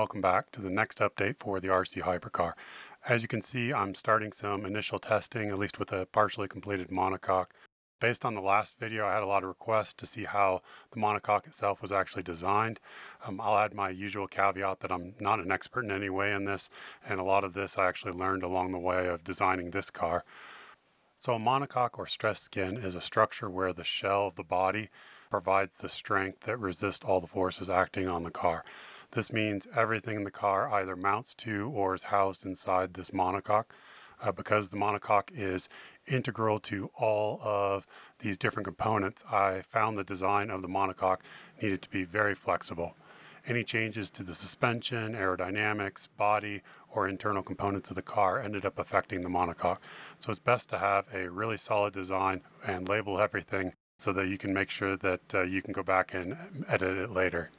welcome back to the next update for the RC Hypercar. As you can see, I'm starting some initial testing, at least with a partially completed monocoque. Based on the last video, I had a lot of requests to see how the monocoque itself was actually designed. Um, I'll add my usual caveat that I'm not an expert in any way in this, and a lot of this I actually learned along the way of designing this car. So a monocoque or stress skin is a structure where the shell of the body provides the strength that resists all the forces acting on the car. This means everything in the car either mounts to or is housed inside this monocoque. Uh, because the monocoque is integral to all of these different components, I found the design of the monocoque needed to be very flexible. Any changes to the suspension, aerodynamics, body, or internal components of the car ended up affecting the monocoque. So it's best to have a really solid design and label everything so that you can make sure that uh, you can go back and edit it later.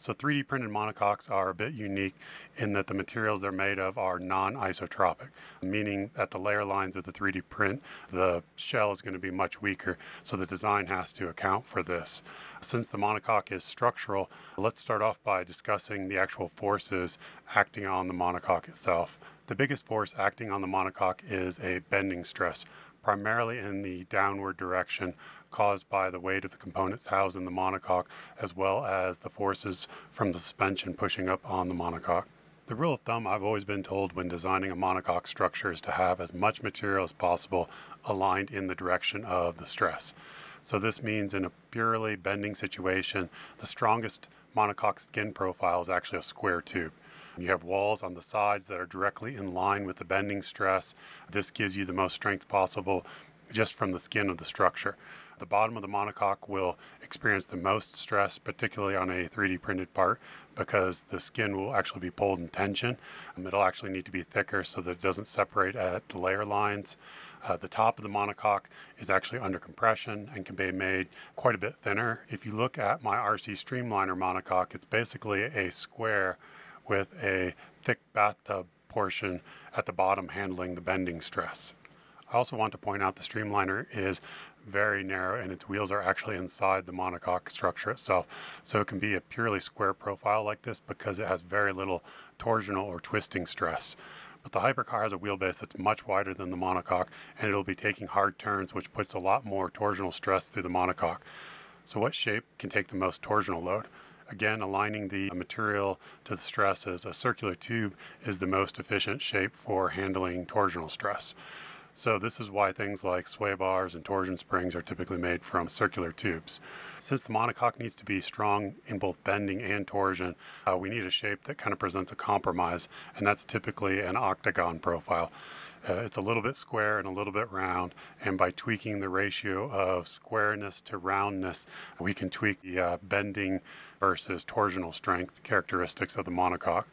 So 3D printed monocoques are a bit unique in that the materials they're made of are non-isotropic, meaning at the layer lines of the 3D print, the shell is going to be much weaker, so the design has to account for this. Since the monocoque is structural, let's start off by discussing the actual forces acting on the monocoque itself. The biggest force acting on the monocoque is a bending stress, primarily in the downward direction caused by the weight of the components housed in the monocoque, as well as the forces from the suspension pushing up on the monocoque. The rule of thumb I've always been told when designing a monocoque structure is to have as much material as possible aligned in the direction of the stress. So this means in a purely bending situation, the strongest monocoque skin profile is actually a square tube. You have walls on the sides that are directly in line with the bending stress. This gives you the most strength possible just from the skin of the structure. The bottom of the monocoque will experience the most stress, particularly on a 3D printed part, because the skin will actually be pulled in tension. Um, it'll actually need to be thicker so that it doesn't separate at the layer lines. Uh, the top of the monocoque is actually under compression and can be made quite a bit thinner. If you look at my RC Streamliner monocoque, it's basically a square with a thick bathtub portion at the bottom handling the bending stress. I also want to point out the Streamliner is very narrow and its wheels are actually inside the monocoque structure itself. So it can be a purely square profile like this because it has very little torsional or twisting stress. But the Hypercar has a wheelbase that's much wider than the monocoque and it'll be taking hard turns which puts a lot more torsional stress through the monocoque. So what shape can take the most torsional load? Again, aligning the material to the stresses, a circular tube is the most efficient shape for handling torsional stress. So this is why things like sway bars and torsion springs are typically made from circular tubes. Since the monocoque needs to be strong in both bending and torsion, uh, we need a shape that kind of presents a compromise, and that's typically an octagon profile. Uh, it's a little bit square and a little bit round, and by tweaking the ratio of squareness to roundness, we can tweak the uh, bending versus torsional strength characteristics of the monocoque.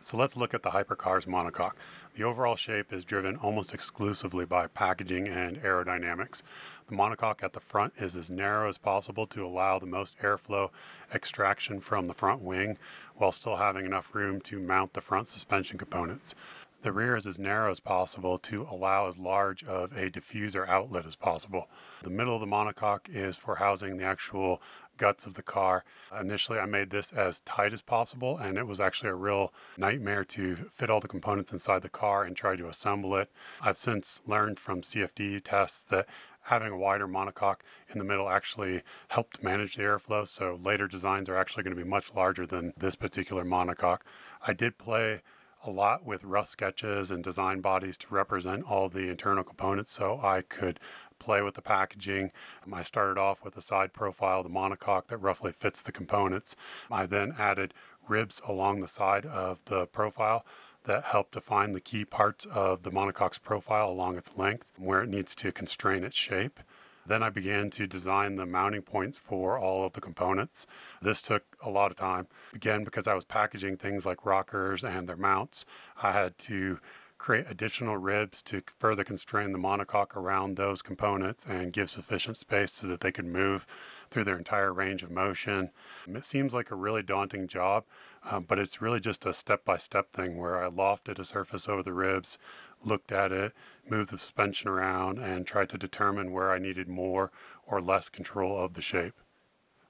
So let's look at the Hypercar's monocoque. The overall shape is driven almost exclusively by packaging and aerodynamics. The monocoque at the front is as narrow as possible to allow the most airflow extraction from the front wing while still having enough room to mount the front suspension components. The rear is as narrow as possible to allow as large of a diffuser outlet as possible. The middle of the monocoque is for housing the actual guts of the car. Initially, I made this as tight as possible, and it was actually a real nightmare to fit all the components inside the car and try to assemble it. I've since learned from CFD tests that having a wider monocoque in the middle actually helped manage the airflow, so later designs are actually going to be much larger than this particular monocoque. I did play a lot with rough sketches and design bodies to represent all the internal components so I could play with the packaging. I started off with a side profile, the monocoque that roughly fits the components. I then added ribs along the side of the profile that help define the key parts of the monocoque's profile along its length, where it needs to constrain its shape. Then I began to design the mounting points for all of the components. This took a lot of time. Again, because I was packaging things like rockers and their mounts, I had to create additional ribs to further constrain the monocoque around those components and give sufficient space so that they could move through their entire range of motion. It seems like a really daunting job, um, but it's really just a step-by-step thing where I lofted a surface over the ribs, looked at it, moved the suspension around, and tried to determine where I needed more or less control of the shape.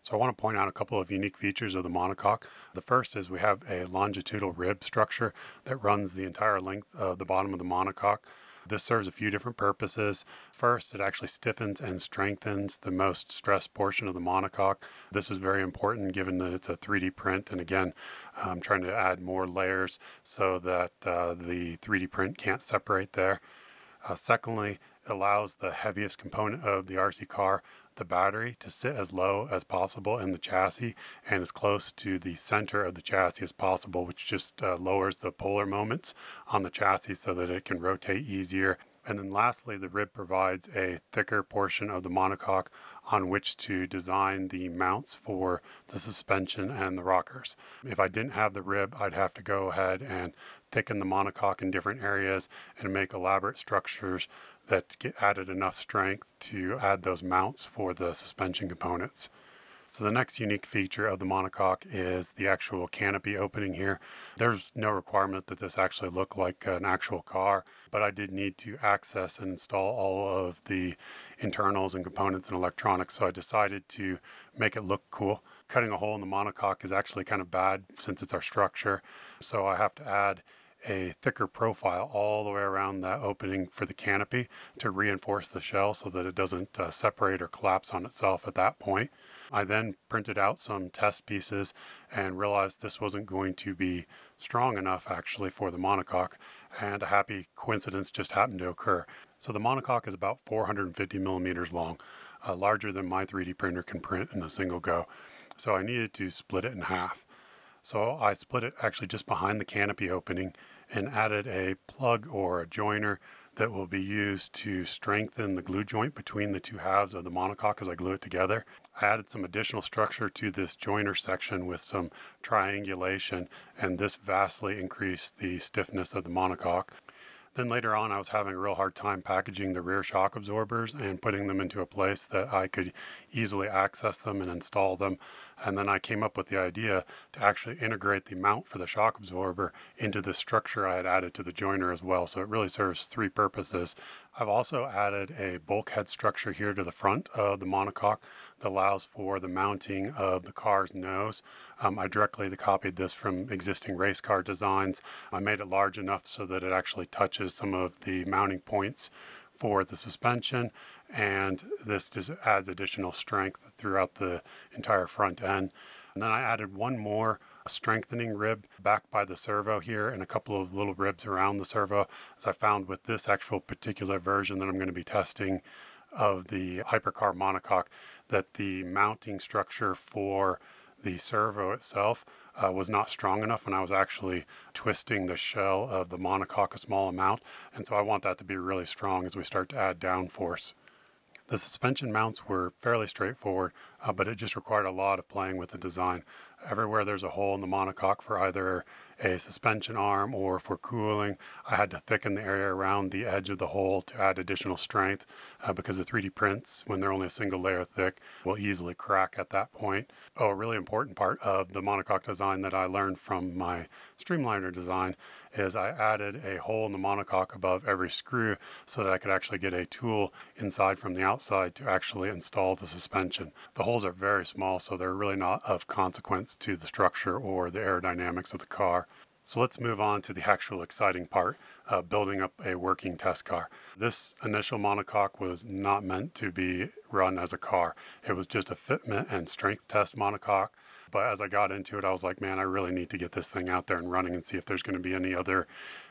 So I want to point out a couple of unique features of the monocoque. The first is we have a longitudinal rib structure that runs the entire length of the bottom of the monocoque. This serves a few different purposes. First, it actually stiffens and strengthens the most stressed portion of the monocoque. This is very important given that it's a 3D print, and again, I'm trying to add more layers so that uh, the 3D print can't separate there. Uh, secondly, it allows the heaviest component of the RC car the battery to sit as low as possible in the chassis and as close to the center of the chassis as possible, which just uh, lowers the polar moments on the chassis so that it can rotate easier. And then lastly, the rib provides a thicker portion of the monocoque on which to design the mounts for the suspension and the rockers. If I didn't have the rib, I'd have to go ahead and thicken the monocoque in different areas and make elaborate structures that get added enough strength to add those mounts for the suspension components. So the next unique feature of the monocoque is the actual canopy opening here. There's no requirement that this actually look like an actual car, but I did need to access and install all of the internals and components and electronics, so I decided to make it look cool. Cutting a hole in the monocoque is actually kind of bad since it's our structure, so I have to add a thicker profile all the way around that opening for the canopy to reinforce the shell so that it doesn't uh, separate or collapse on itself at that point. I then printed out some test pieces and realized this wasn't going to be strong enough actually for the monocoque and a happy coincidence just happened to occur. So the monocoque is about 450 millimeters long, uh, larger than my 3D printer can print in a single go. So I needed to split it in half. So I split it actually just behind the canopy opening and added a plug or a joiner that will be used to strengthen the glue joint between the two halves of the monocoque as I glue it together. I added some additional structure to this joiner section with some triangulation and this vastly increased the stiffness of the monocoque. Then later on, I was having a real hard time packaging the rear shock absorbers and putting them into a place that I could easily access them and install them. And then I came up with the idea to actually integrate the mount for the shock absorber into the structure I had added to the joiner as well. So it really serves three purposes. I've also added a bulkhead structure here to the front of the monocoque allows for the mounting of the car's nose. Um, I directly copied this from existing race car designs. I made it large enough so that it actually touches some of the mounting points for the suspension and this just adds additional strength throughout the entire front end. And then I added one more strengthening rib back by the servo here and a couple of little ribs around the servo as I found with this actual particular version that I'm going to be testing of the hypercar monocoque that the mounting structure for the servo itself uh, was not strong enough when I was actually twisting the shell of the monocoque a small amount and so I want that to be really strong as we start to add downforce. The suspension mounts were fairly straightforward, uh, but it just required a lot of playing with the design. Everywhere there's a hole in the monocoque for either a suspension arm or for cooling, I had to thicken the area around the edge of the hole to add additional strength uh, because the 3D prints, when they're only a single layer thick, will easily crack at that point. Oh, a really important part of the monocoque design that I learned from my Streamliner design is I added a hole in the monocoque above every screw so that I could actually get a tool inside from the outside to actually install the suspension. The holes are very small, so they're really not of consequence to the structure or the aerodynamics of the car. So let's move on to the actual exciting part, uh, building up a working test car. This initial monocoque was not meant to be run as a car. It was just a fitment and strength test monocoque but as I got into it, I was like, man, I really need to get this thing out there and running and see if there's going to be any other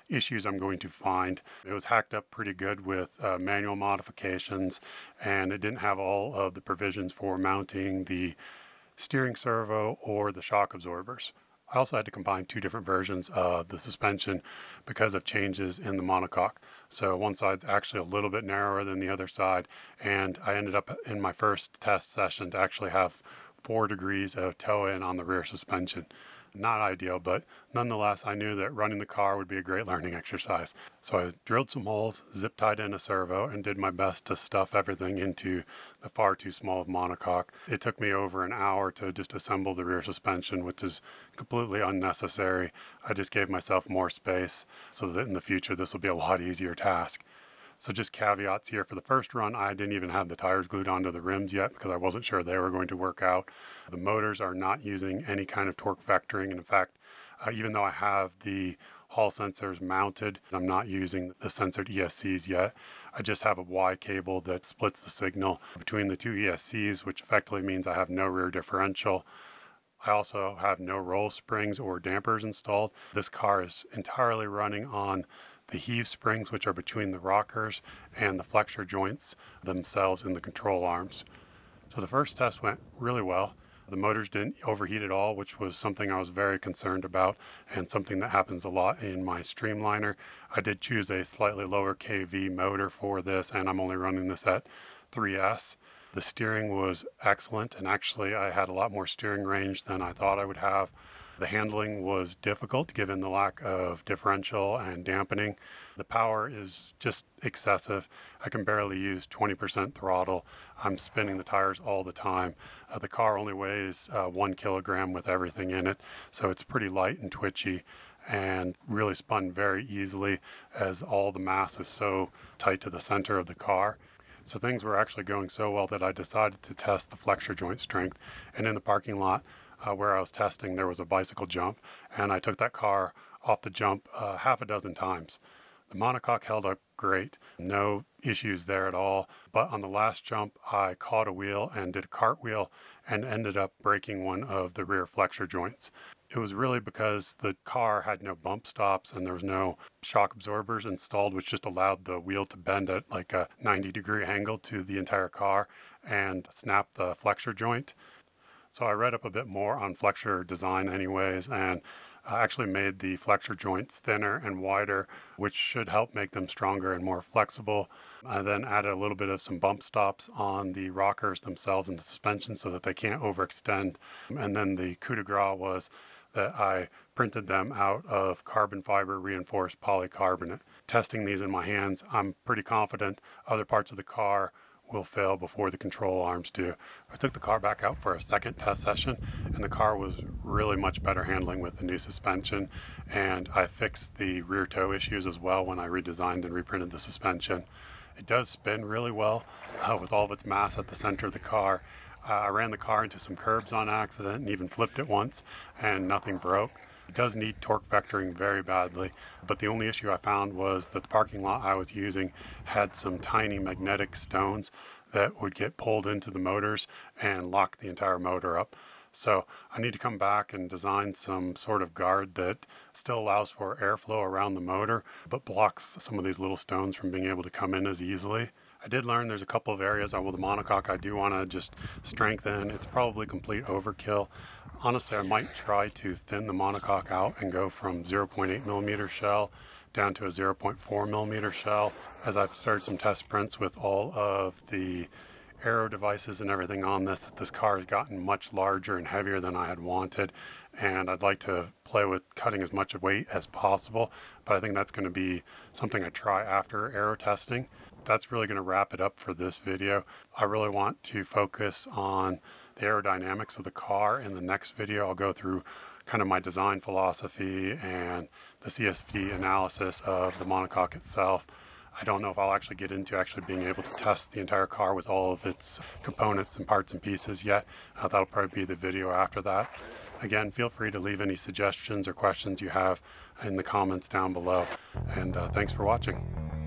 issues I'm going to find. It was hacked up pretty good with uh, manual modifications, and it didn't have all of the provisions for mounting the steering servo or the shock absorbers. I also had to combine two different versions of the suspension because of changes in the monocoque. So one side's actually a little bit narrower than the other side, and I ended up in my first test session to actually have four degrees of toe in on the rear suspension. Not ideal, but nonetheless, I knew that running the car would be a great learning exercise. So I drilled some holes, zip tied in a servo, and did my best to stuff everything into the far too small monocoque. It took me over an hour to just assemble the rear suspension, which is completely unnecessary. I just gave myself more space so that in the future this will be a lot easier task. So just caveats here for the first run, I didn't even have the tires glued onto the rims yet because I wasn't sure they were going to work out. The motors are not using any kind of torque vectoring. And in fact, uh, even though I have the Hall sensors mounted, I'm not using the sensored ESCs yet. I just have a Y cable that splits the signal between the two ESCs, which effectively means I have no rear differential. I also have no roll springs or dampers installed. This car is entirely running on the heave springs, which are between the rockers and the flexure joints themselves in the control arms. So the first test went really well. The motors didn't overheat at all, which was something I was very concerned about and something that happens a lot in my Streamliner. I did choose a slightly lower KV motor for this, and I'm only running this at 3S. The steering was excellent, and actually, I had a lot more steering range than I thought I would have. The handling was difficult given the lack of differential and dampening. The power is just excessive. I can barely use 20% throttle. I'm spinning the tires all the time. Uh, the car only weighs uh, one kilogram with everything in it, so it's pretty light and twitchy and really spun very easily as all the mass is so tight to the center of the car. So things were actually going so well that I decided to test the flexure joint strength. And in the parking lot, uh, where I was testing, there was a bicycle jump, and I took that car off the jump uh, half a dozen times. The monocoque held up great, no issues there at all. But on the last jump, I caught a wheel and did a cartwheel and ended up breaking one of the rear flexure joints. It was really because the car had no bump stops and there was no shock absorbers installed, which just allowed the wheel to bend at like a 90 degree angle to the entire car and snap the flexure joint. So I read up a bit more on flexure design anyways and I actually made the flexure joints thinner and wider, which should help make them stronger and more flexible. I then added a little bit of some bump stops on the rockers themselves and the suspension so that they can't overextend. And then the coup de grace was that I printed them out of carbon fiber reinforced polycarbonate. Testing these in my hands, I'm pretty confident other parts of the car will fail before the control arms do. I took the car back out for a second test session and the car was really much better handling with the new suspension and I fixed the rear toe issues as well when I redesigned and reprinted the suspension. It does spin really well uh, with all of its mass at the center of the car. Uh, I ran the car into some curbs on accident and even flipped it once and nothing broke. It does need torque vectoring very badly, but the only issue I found was that the parking lot I was using had some tiny magnetic stones that would get pulled into the motors and lock the entire motor up. So I need to come back and design some sort of guard that still allows for airflow around the motor, but blocks some of these little stones from being able to come in as easily. I did learn there's a couple of areas with the monocoque I do want to just strengthen. It's probably complete overkill. Honestly, I might try to thin the monocoque out and go from 0.8 millimeter shell down to a 0.4 millimeter shell as I've started some test prints with all of the aero devices and everything on this that this car has gotten much larger and heavier than I had wanted and I'd like to play with cutting as much weight as possible but I think that's going to be something I try after aero testing that's really going to wrap it up for this video. I really want to focus on the aerodynamics of the car. In the next video, I'll go through kind of my design philosophy and the CFD analysis of the monocoque itself. I don't know if I'll actually get into actually being able to test the entire car with all of its components and parts and pieces yet. Uh, that'll probably be the video after that. Again, feel free to leave any suggestions or questions you have in the comments down below. And uh, thanks for watching.